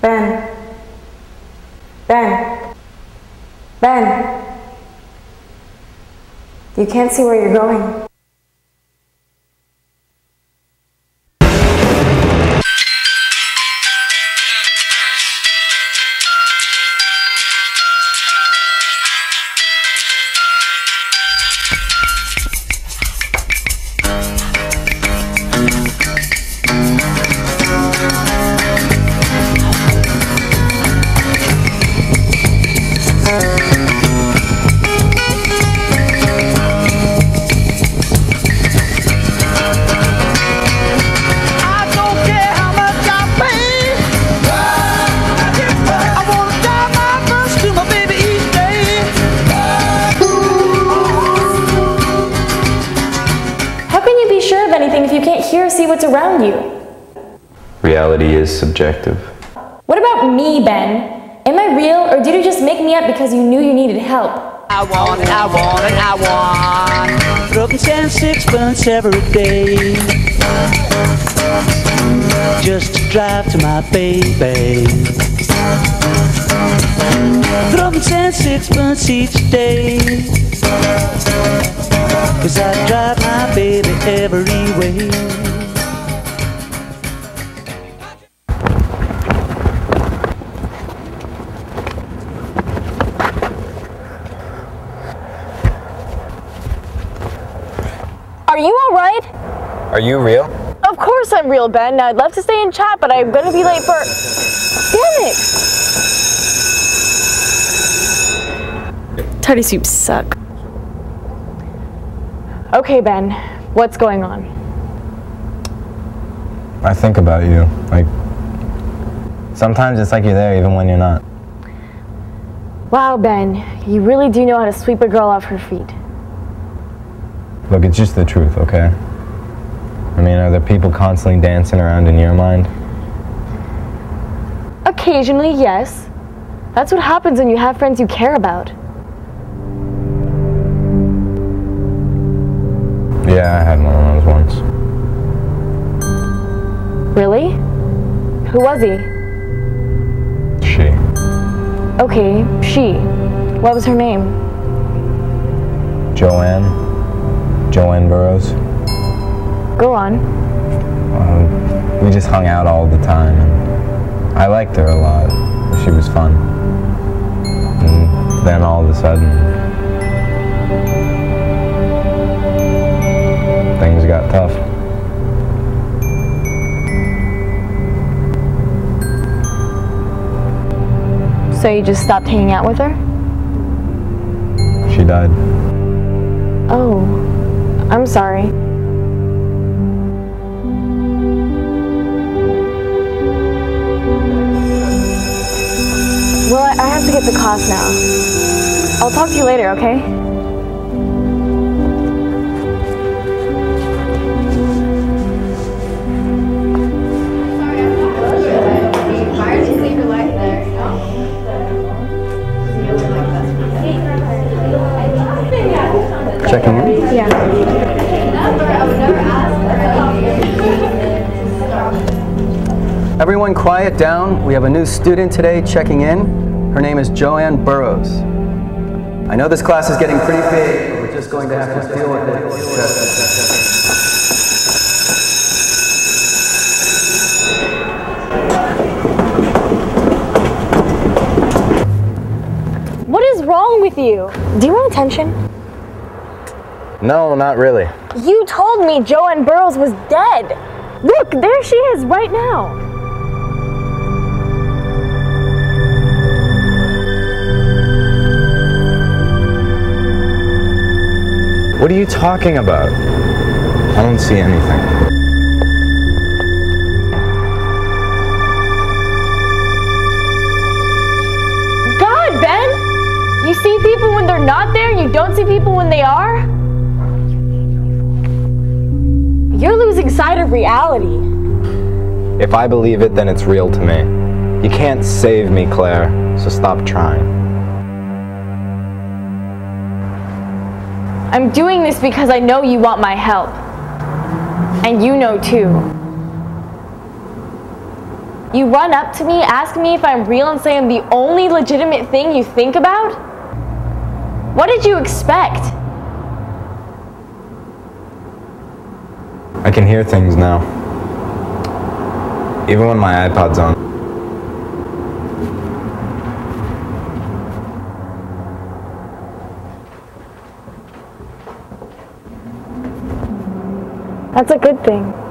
Ben, Ben, Ben. You can't see where you're going. Anything if you can't hear or see what's around you? Reality is subjective. What about me, Ben? Am I real or did you just make me up because you knew you needed help? I want it, I want it, I want. Broken ten sixpence every day. Just to drive to my baby. Broken ten sixpence each day. Cause I drive my baby every way. Are you alright? Are you real? Of course I'm real, Ben. I'd love to stay and chat, but I'm gonna be late for. Damn it! Tardy soups suck. Okay, Ben. What's going on? I think about you. Like, sometimes it's like you're there even when you're not. Wow, Ben. You really do know how to sweep a girl off her feet. Look, it's just the truth, okay? I mean, are there people constantly dancing around in your mind? Occasionally, yes. That's what happens when you have friends you care about. Yeah, I had one of those once. Really? Who was he? She. Okay, she. What was her name? Joanne. Joanne Burrows. Go on. Um, we just hung out all the time, and I liked her a lot. She was fun. And then all of a sudden, got tough. So you just stopped hanging out with her? She died. Oh, I'm sorry. Well, I have to get the class now. I'll talk to you later, okay? Checking in? Everyone quiet down. We have a new student today checking in. Her name is Joanne Burrows. I know this class is getting pretty big, but we're just going to have to deal with it. What is wrong with you? Do you want attention? No, not really. You told me Joanne Burrows was dead. Look, there she is right now. What are you talking about? I don't see anything. God, Ben! You see people when they're not there, and you don't see people when they are? Losing sight of reality. If I believe it, then it's real to me. You can't save me, Claire, so stop trying. I'm doing this because I know you want my help. And you know too. You run up to me, ask me if I'm real, and say I'm the only legitimate thing you think about? What did you expect? I can hear things now. Even when my iPod's on. That's a good thing.